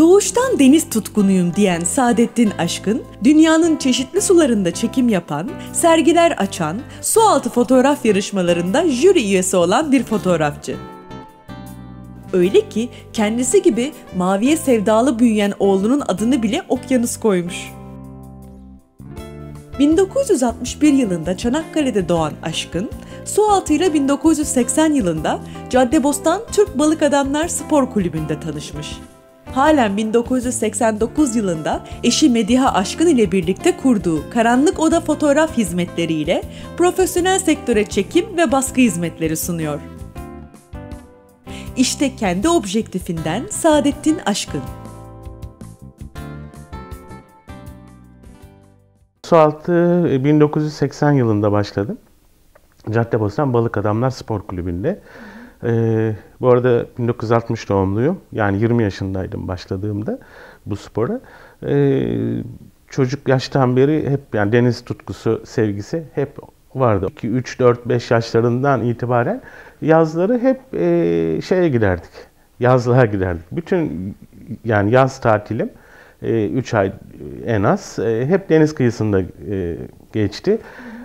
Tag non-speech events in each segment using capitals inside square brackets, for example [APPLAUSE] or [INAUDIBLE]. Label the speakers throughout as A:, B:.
A: Doğuştan deniz tutkunuyum diyen Saadettin Aşkın, dünyanın çeşitli sularında çekim yapan, sergiler açan, sualtı fotoğraf yarışmalarında jüri üyesi olan bir fotoğrafçı. Öyle ki kendisi gibi maviye sevdalı büyüyen oğlunun adını bile okyanus koymuş. 1961 yılında Çanakkale'de doğan Aşkın, sualtıyla 1980 yılında Caddebostan Türk Balık Adamlar Spor Kulübü'nde tanışmış. Halen 1989 yılında eşi Mediha Aşkın ile birlikte kurduğu Karanlık Oda Fotoğraf Hizmetleriyle profesyonel sektöre çekim ve baskı hizmetleri sunuyor. İşte kendi objektifinden Saadettin Aşkın.
B: Sualtı 1980 yılında başladım. Caddebostan Balık Adamlar Spor Kulübü'nde. Ee, bu arada 1960 doğumluyum. Yani 20 yaşındaydım başladığımda bu spora. Ee, çocuk yaştan beri hep yani deniz tutkusu, sevgisi hep vardı. 2, 3, 4, 5 yaşlarından itibaren yazları hep e, şeye giderdik. Yazlığa giderdik. Bütün yani yaz tatilim 3 e, ay en az e, hep deniz kıyısında e, geçti.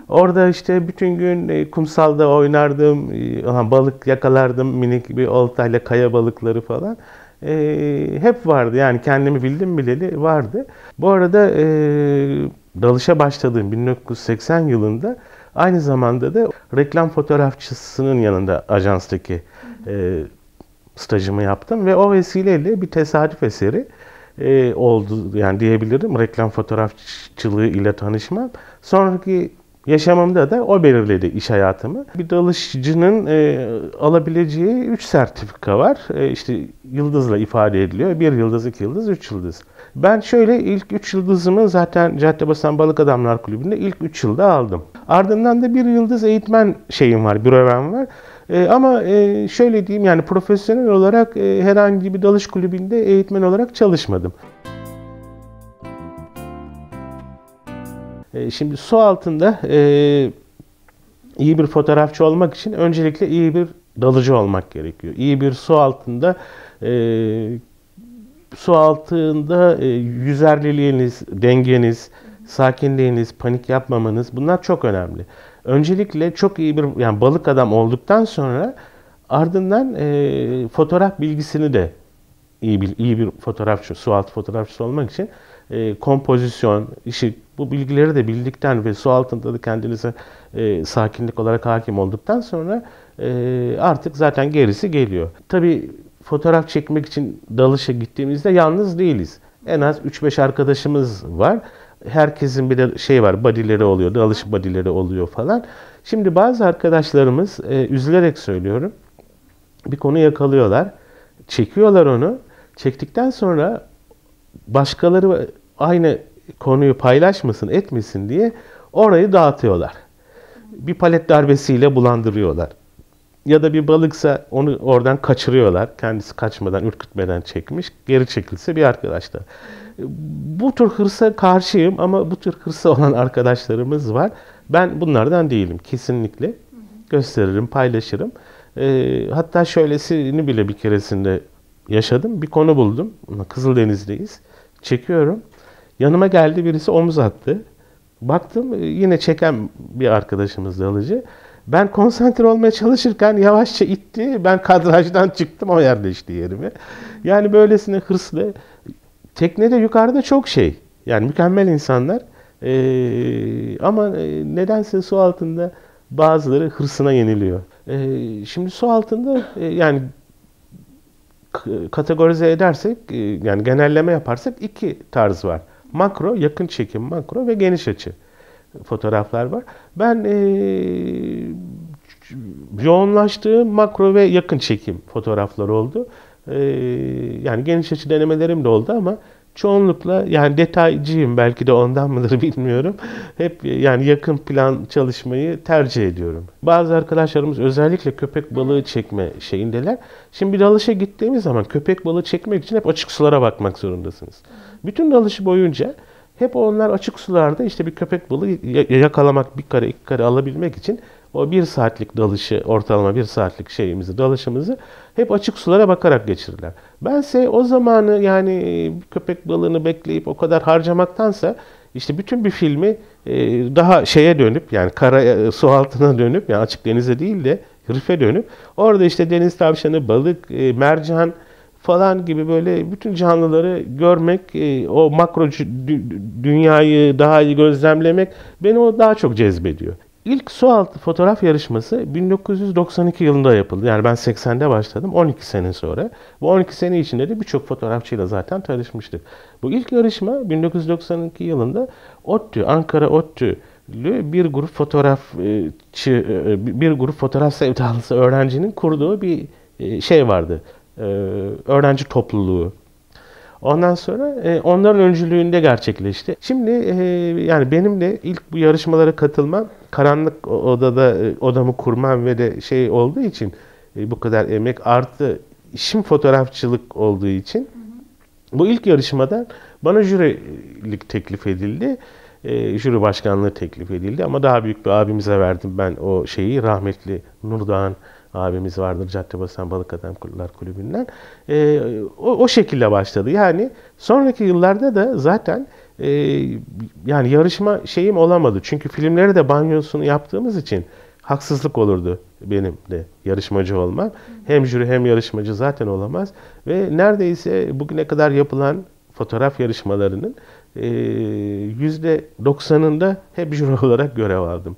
B: Orada işte bütün gün e, kumsalda oynardım, e, balık yakalardım minik bir oltayla kaya balıkları falan. E, hep vardı yani kendimi bildim bileli vardı. Bu arada e, dalışa başladığım 1980 yılında aynı zamanda da reklam fotoğrafçısının yanında ajanstaki e, stajımı yaptım ve o vesileyle bir tesadüf eseri e, oldu yani diyebilirim reklam fotoğrafçılığı ile tanışmam. Sonraki Yaşamımda da o belirledi iş hayatımı. Bir dalışçının e, alabileceği 3 sertifika var. E, işte yıldızla ifade ediliyor. Bir yıldız, iki yıldız, üç yıldız. Ben şöyle ilk 3 yıldızımı zaten Caddebostan Balık Adamlar Kulübü'nde ilk 3 yılda aldım. Ardından da bir yıldız eğitmen şeyim var, bürövem var. E, ama e, şöyle diyeyim yani profesyonel olarak e, herhangi bir dalış kulübünde eğitmen olarak çalışmadım. E, şimdi su altında e, iyi bir fotoğrafçı olmak için öncelikle iyi bir dalıcı olmak gerekiyor. İyi bir su altında e, su altında e, yüzerliliğiniz, dengeniz, sakinliğiniz, panik yapmamanız bunlar çok önemli. Öncelikle çok iyi bir yani balık adam olduktan sonra ardından e, fotoğraf bilgisini de iyi bir iyi bir fotoğrafçı, su altı fotoğrafçısı olmak için e, kompozisyon, ışık bu bilgileri de bildikten ve su altında da kendinize e, sakinlik olarak hakim olduktan sonra e, artık zaten gerisi geliyor. Tabi fotoğraf çekmek için dalışa gittiğimizde yalnız değiliz. En az 3-5 arkadaşımız var. Herkesin bir de şey var, badileri oluyor, dalış badileri oluyor falan. Şimdi bazı arkadaşlarımız, e, üzülerek söylüyorum, bir konu yakalıyorlar, çekiyorlar onu. Çektikten sonra başkaları aynı konuyu paylaşmasın, etmesin diye orayı dağıtıyorlar. Bir palet darbesiyle bulandırıyorlar. Ya da bir balıksa onu oradan kaçırıyorlar. Kendisi kaçmadan, ürkütmeden çekmiş. Geri çekilse bir arkadaş da. Bu tür hırsa karşıyım ama bu tür hırsa olan arkadaşlarımız var. Ben bunlardan değilim kesinlikle. Gösteririm, paylaşırım. E, hatta şöylesini bile bir keresinde yaşadım. Bir konu buldum. Kızıldeniz'deyiz. Çekiyorum. Yanıma geldi birisi omuz attı. Baktım e, yine çeken bir arkadaşımız dalıcı. Ben konsantre olmaya çalışırken yavaşça itti. Ben kadrajdan çıktım o yerleşti yerime. Yani böylesine hırslı. Teknede yukarıda çok şey. Yani mükemmel insanlar. Ee, ama e, nedense su altında bazıları hırsına yeniliyor. Ee, şimdi su altında e, yani kategorize edersek yani genelleme yaparsak iki tarz var. Makro, yakın çekim makro ve geniş açı fotoğraflar var. Ben e, yoğunlaştığım makro ve yakın çekim fotoğraflar oldu. E, yani geniş açı denemelerim de oldu ama çoğunlukla yani detaycıyım belki de ondan mıdır [LAUGHS] bilmiyorum. Hep yani yakın plan çalışmayı tercih ediyorum. Bazı arkadaşlarımız özellikle köpek balığı çekme şeyindeler. Şimdi bir dalışa gittiğimiz zaman köpek balığı çekmek için hep açık sulara bakmak zorundasınız. Bütün dalışı boyunca hep onlar açık sularda işte bir köpek balığı yakalamak, bir kare, iki kare alabilmek için o bir saatlik dalışı, ortalama bir saatlik şeyimizi, dalışımızı hep açık sulara bakarak geçirirler. Bense o zamanı yani köpek balığını bekleyip o kadar harcamaktansa işte bütün bir filmi e, daha şeye dönüp yani kara e, su altına dönüp yani açık denize değil de rife dönüp orada işte deniz tavşanı, balık, e, mercan falan gibi böyle bütün canlıları görmek, o makro dünyayı daha iyi gözlemlemek beni o daha çok cezbediyor. İlk sualtı fotoğraf yarışması 1992 yılında yapıldı. Yani ben 80'de başladım 12 sene sonra. Bu 12 sene içinde de birçok fotoğrafçıyla zaten tanışmıştık. Bu ilk yarışma 1992 yılında ODTÜ, Ankara ODTÜ bir grup fotoğrafçı, e, bir grup fotoğraf sevdalısı öğrencinin kurduğu bir e, şey vardı. E, öğrenci topluluğu. Ondan sonra e, onların öncülüğünde gerçekleşti. Şimdi e, yani benim de ilk bu yarışmalara katılmam, karanlık odada e, odamı kurmam ve de şey olduğu için e, bu kadar emek artı işim fotoğrafçılık olduğu için bu ilk yarışmada bana jürilik teklif edildi. E, jüri başkanlığı teklif edildi ama daha büyük bir abimize verdim ben o şeyi rahmetli Nurdağ'ın abimiz vardır Caddebostan Balık Adam Kulüpler Kulübü'nden. E, o, o şekilde başladı. Yani sonraki yıllarda da zaten e, yani yarışma şeyim olamadı. Çünkü filmleri de banyosunu yaptığımız için haksızlık olurdu benim de yarışmacı olmam. Hem jüri hem yarışmacı zaten olamaz. Ve neredeyse bugüne kadar yapılan fotoğraf yarışmalarının %90'ında hep jüri olarak görev aldım.